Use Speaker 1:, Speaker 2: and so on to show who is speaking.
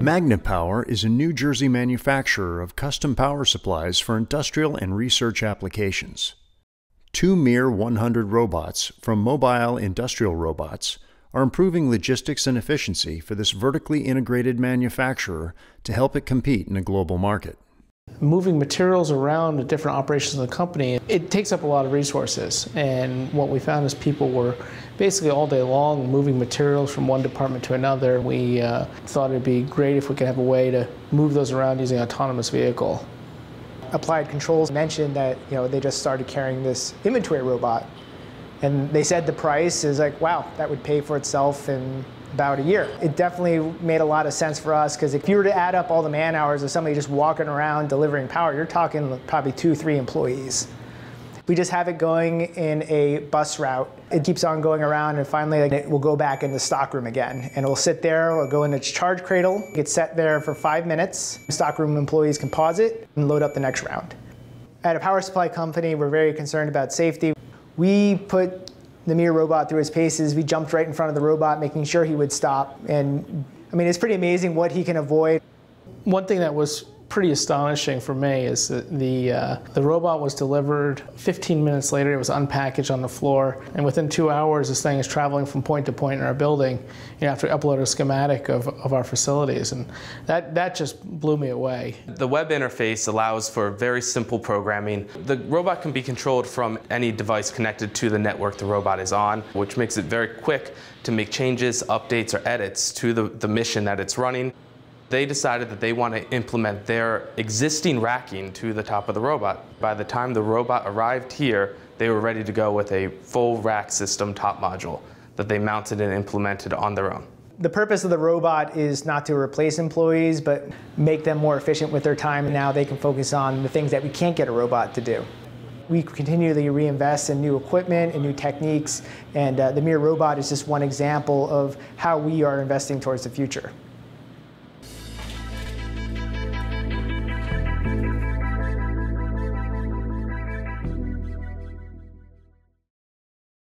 Speaker 1: Magna-Power is a New Jersey manufacturer of custom power supplies for industrial and research applications. Two MiR 100 robots from Mobile Industrial Robots are improving logistics and efficiency for this vertically integrated manufacturer to help it compete in a global market.
Speaker 2: Moving materials around the different operations of the company, it takes up a lot of resources. And what we found is people were basically all day long moving materials from one department to another. We uh, thought it'd be great if we could have a way to move those around using autonomous vehicle.
Speaker 3: Applied Controls mentioned that you know they just started carrying this inventory robot, and they said the price is like, wow, that would pay for itself in about a year. It definitely made a lot of sense for us because if you were to add up all the man hours of somebody just walking around delivering power, you're talking probably two, three employees. We just have it going in a bus route. It keeps on going around and finally it will go back in the stockroom again. And it will sit there, it'll go in its charge cradle, get set there for five minutes. Stockroom employees can pause it and load up the next round. At a power supply company, we're very concerned about safety. We put the MiR robot through his paces. We jumped right in front of the robot, making sure he would stop. And I mean, it's pretty amazing what he can avoid.
Speaker 2: One thing that was pretty astonishing for me is that the, uh, the robot was delivered 15 minutes later, it was unpackaged on the floor, and within two hours this thing is traveling from point to point in our building. You have to upload a schematic of, of our facilities, and that, that just blew me away.
Speaker 4: The web interface allows for very simple programming. The robot can be controlled from any device connected to the network the robot is on, which makes it very quick to make changes, updates, or edits to the, the mission that it's running. They decided that they want to implement their existing racking to the top of the robot. By the time the robot arrived here, they were ready to go with a full rack system top module that they mounted and implemented on their own.
Speaker 3: The purpose of the robot is not to replace employees, but make them more efficient with their time. Now they can focus on the things that we can't get a robot to do. We continually reinvest in new equipment and new techniques, and uh, the MiR robot is just one example of how we are investing towards the future.